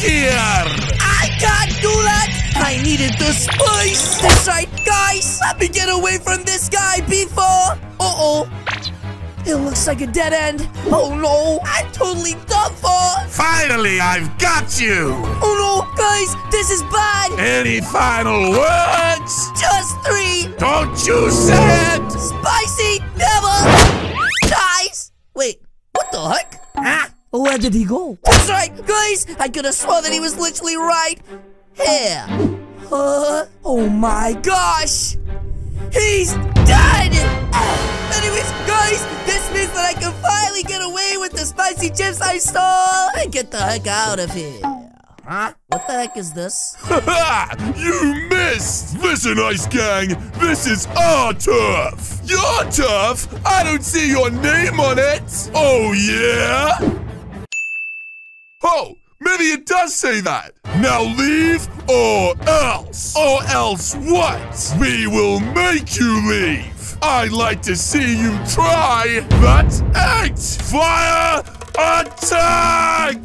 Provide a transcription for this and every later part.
here! I can't do that! I needed the spice! That's right, guys! Let me get away from this guy before... Uh-oh. It looks like a dead end. Oh no, I'm totally done for! Finally, I've got you! Oh no, guys, this is bad! Any final words? Just three! Don't you say it! Spicy Where did he go? That's right, guys! I could have sworn that he was literally right here. Uh, oh my gosh! He's dead! Anyways, guys, this means that I can finally get away with the spicy chips I stole and get the heck out of here. Huh? What the heck is this? you missed! Listen, Ice Gang, this is our turf! Your turf? I don't see your name on it! Oh, yeah? Oh, maybe it does say that. Now leave or else. Or else what? We will make you leave. I'd like to see you try that act. Fire attack!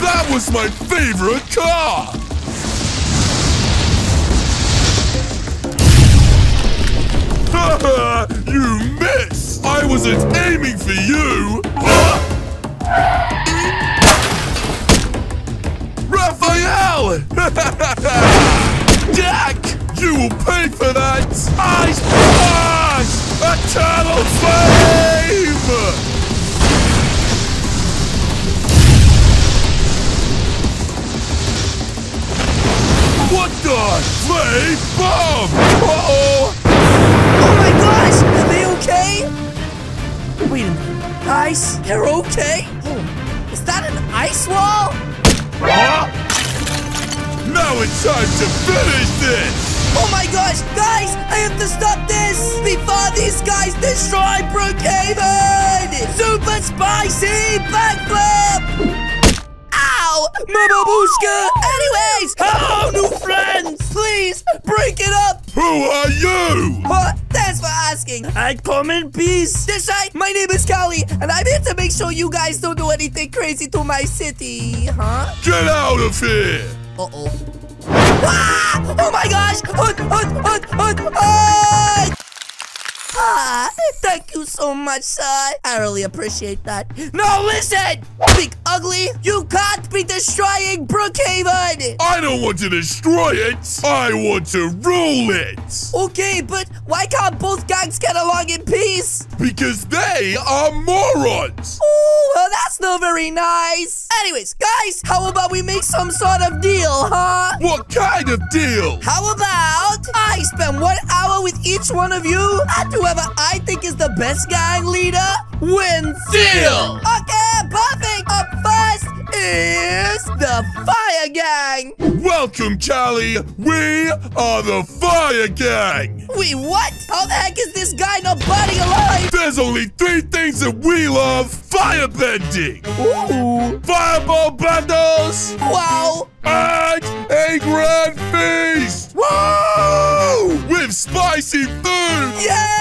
That was my favorite car! Wasn't aiming for you! Raphael! Jack! You will pay for that! Ice Blast! Eternal Flame! What the? Flame bomb! Uh-oh! Oh my gosh! Are they okay? Wait a minute. Guys, they're okay? Oh, is that an ice wall? Huh? Now it's time to finish this! Oh my gosh, guys! I have to stop this before these guys destroy Brookhaven! Super spicy backflip! Ow! Mababushka! Anyways, hello, oh, new friends! Please, break it up! Who are you? Huh? Thanks for asking. I come in peace. This right, my name is Callie, and I'm here to make sure you guys don't do anything crazy to my city. Huh? Get out of here! Uh-oh. Ah! Oh my gosh! Hunt, hunt, hunt, hunt, hunt! Ah, thank you so much, sir. I really appreciate that. No, listen! Big Ugly, you can't be destroying Brookhaven! I don't want to destroy it! I want to rule it! Okay, but why can't both gangs get along in peace? Because they are morons! Oh, well, that's not very nice. Anyways, guys, how about we make some sort of deal, huh? What kind of deal? How about I spend one hour with each one of you, and whoever I think is the best gang leader wins. Deal! Okay, perfect. Up first is the Fire Gang. Welcome, Callie! We are the Fire Gang! Wait, what? How the heck is this guy not burning alive? There's only three things that we love firebending! Ooh, Fireball bundles! wow. And a grand feast! Woo! With spicy food! Yes,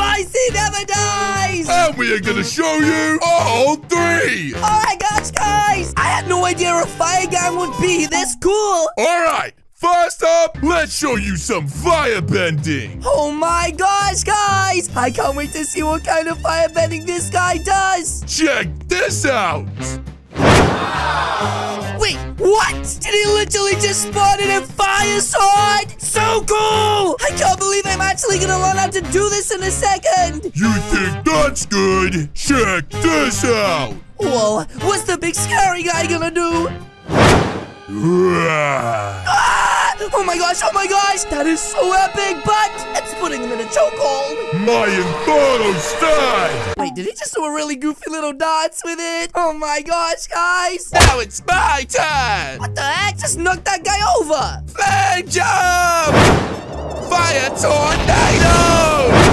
spicy never dies. And we are gonna show you all three! Oh my gosh, guys! I had no idea a fire gang would be this cool! Alright, first up, let's show you some firebending! Oh my gosh, guys! I can't wait to see what kind of firebending this guy does! Check this out! What? Did he literally just spawn in a fire sword? So cool! I can't believe I'm actually gonna learn how to do this in a second! You think that's good? Check this out! Whoa, what's the big scary guy gonna do? Oh my gosh, oh my gosh! That is so epic, but it's putting him in a chokehold! My Inferno style! Wait, did he just do a really goofy little dance with it? Oh my gosh, guys! Now it's my turn! What the heck? Just knocked that guy over! Flame jump! Fire tornado!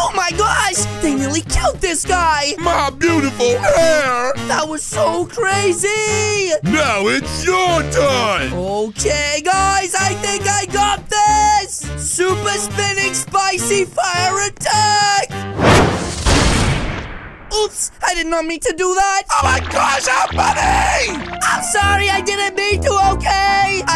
Oh my gosh! They nearly killed this guy! My beautiful hair! That was so crazy! Now it's your turn! Okay, guys, I think I got this! Super spinning spicy fire attack! Oops! I did not mean to do that! Oh my gosh, how funny! I'm sorry, I didn't mean to, okay?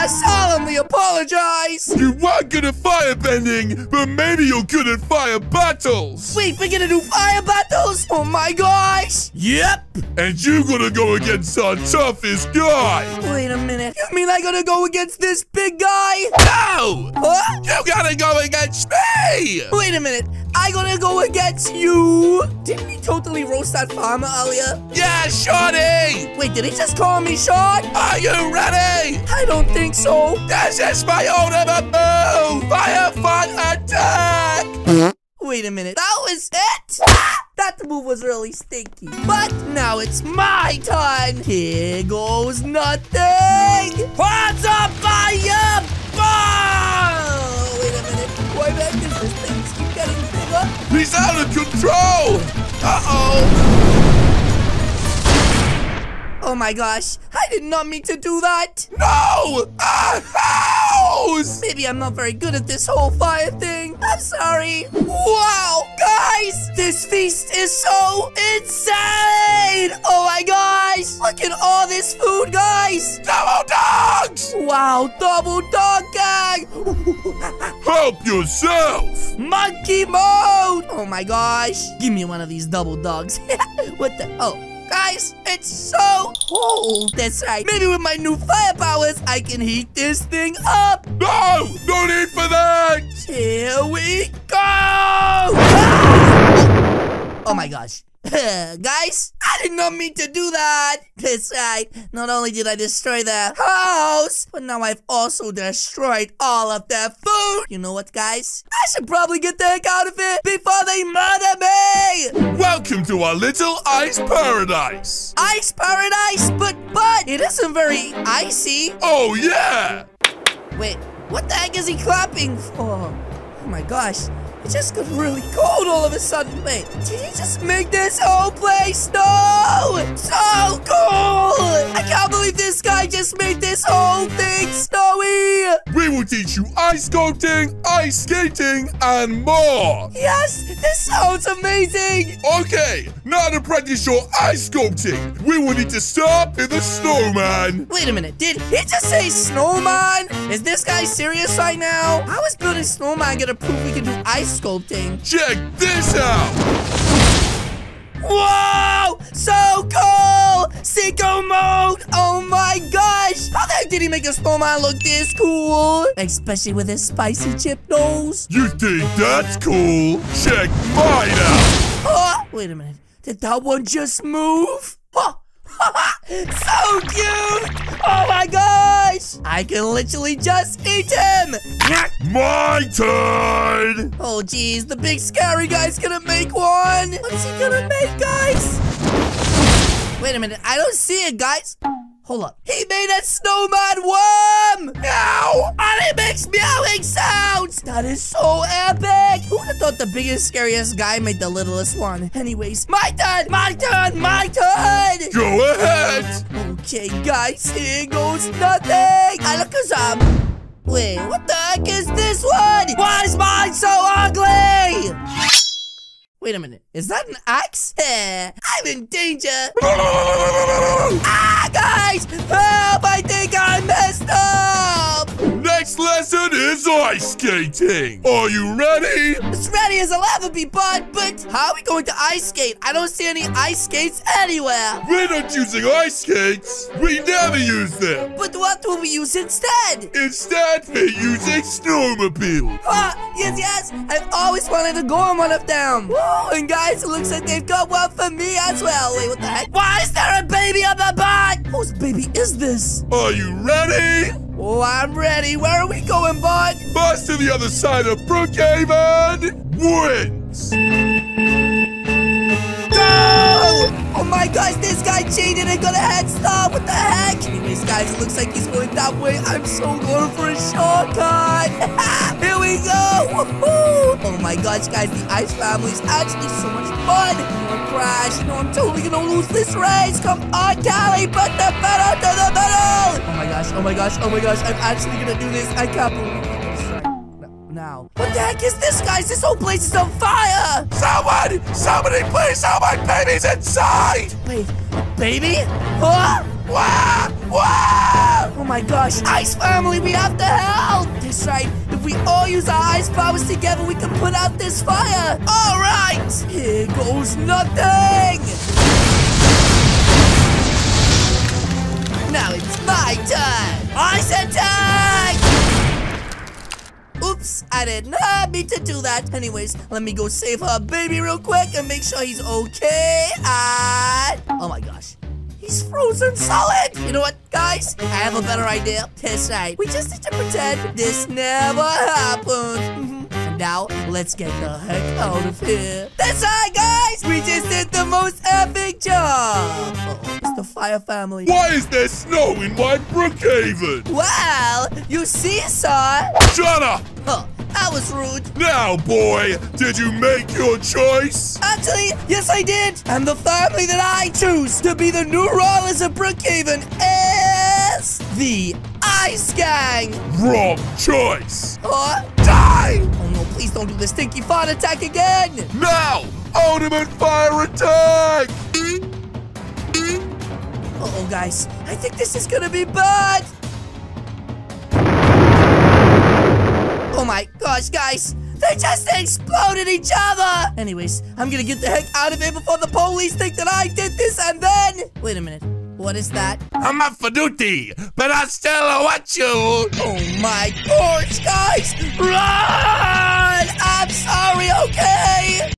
I solemnly apologize! You weren't good at firebending, but maybe you're good at fire battles! Wait, we're gonna do fire battles? Oh my gosh! Yep! And you're gonna go against our toughest guy! Wait a minute, you mean I gotta go against this big guy? No! Huh? You gotta go against me! Wait a minute, I gotta go against you? Didn't we totally roast that farmer earlier? Yeah, Shorty! Wait, did he just call me short? Are you ready? I don't think so. This is my ultimate move! Fire fun attack! Wait a minute, that was it? Ah, that move was really stinky. But now it's my turn. Here goes nothing. What's up, fire? Oh, wait a minute. Why is this thing keep getting bigger? He's out of control! Uh-oh! Oh my gosh, I did not mean to do that. No! A house! Maybe I'm not very good at this whole fire thing. I'm sorry. Wow, guys, this feast is so insane. Oh my gosh, look at all this food, guys. Double dogs! Wow, double dog gang. Help yourself! Monkey mode. Oh my gosh. Give me one of these double dogs. what the? Oh. Guys, it's so cold. That's right. Maybe with my new fire powers, I can heat this thing up. No! No need for that! Here we go! Ah! Oh my gosh. Guys, I did not mean to do that. That's right. Not only did I destroy their house, but now I've also destroyed all of their food. You know what, guys? I should probably get the heck out of here before they murder me. Welcome to our little ice paradise! Ice paradise, but but it isn't very icy. Oh yeah! Wait, what the heck is he clapping for? Oh my gosh. It just got really cold all of a sudden. Wait, did you just make this whole place snow? Just made this whole thing snowy! We will teach you ice sculpting, ice skating, and more! Yes, this sounds amazing! Okay, now to practice your ice sculpting, we will need to start with a snowman. Wait a minute, did he just say snowman? Is this guy serious right now? How is building snowman gonna prove we can do ice sculpting? Check this out! Whoa! So cool! Sicko mode! Oh my gosh! How the heck did he make a snowman look this cool? Especially with his spicy chip nose. You think that's cool? Check mine out! Oh, wait a minute. Did that one just move? Oh, so cute! Oh my gosh! I can literally just eat him! My turn! Oh geez, the big scary guy's gonna make one! What's he gonna make, guys? Wait a minute, I don't see it, guys. Hold up. He made a snowman worm! Ow! And it makes meowing sounds! That is so epic! Who would have thought the biggest, scariest guy made the littlest one? Anyways, my turn! My turn! My turn! Go ahead! Okay, guys, here goes nothing! Alakazam! Um, wait, what the heck is this one? Why is mine so ugly? Wait a minute, is that an axe? I'm in danger! ah, guys! Help! I think is ice skating. Are you ready? As ready as I'll ever be, bud, but how are we going to ice skate? I don't see any ice skates anywhere. We're not using ice skates. We never use them. But what will we use instead? Instead, we're using snowmobiles. Huh, ah, yes, yes, I've always wanted to go on one of them. Woo, and guys, it looks like they've got one for me as well. Wait, what the heck? Why is there a baby on the butt? Whose baby is this? Are you ready? Oh, I'm ready. Where are we going, bud? Bus to the other side of Brookhaven wins. Go! Oh my gosh, guy cheated and got a head start. What the heck? Anyways, guys, it looks like he's going that way. I'm so going for a shortcut. Here we go. Oh my gosh, guys, the Ice Family is actually so much fun. I'm gonna crash. You know, I'm totally gonna lose this race. Come on, Callie, put the pedal to the metal. Oh my gosh, oh my gosh, oh my gosh. I'm actually gonna do this. I can't believe. Now, now. What the heck is this, guys? This whole place is on fire! Someone! Somebody please help my baby's inside! Wait, baby? Huh? Wah! Wah! Oh my gosh, Ice Family, we have to help! That's right, if we all use our ice powers together, we can put out this fire! Alright! Here goes nothing! Now it's my turn! Ice attack! Oops, I did not mean to do that. Anyways, let me go save her baby real quick and make sure he's okay. And... Oh my gosh. He's frozen solid! You know what, guys? I have a better idea. That's right. We just need to pretend this never happened. Mm-hmm. And now, let's get the heck out of here. That's right, guys! We just did the most epic job! Uh oh it's the Fire family. Why is there snow in my Brookhaven? Well, you see, son? Shut up! Huh, that was rude. Now, boy, did you make your choice? Actually, yes, I did. And the family that I choose to be the new royals of Brookhaven is the Ice Gang. Wrong choice. Huh? Die! Please don't do the stinky fart attack again. Now, ultimate fire attack! Uh oh, guys. I think this is gonna be bad. Oh my gosh, guys. They just exploded each other! Anyways, I'm gonna get the heck out of here before the police think that I did this and then... Wait a minute. What is that? I'm up for duty, but I still want you. Oh my gosh, guys! Run! I'm sorry, okay?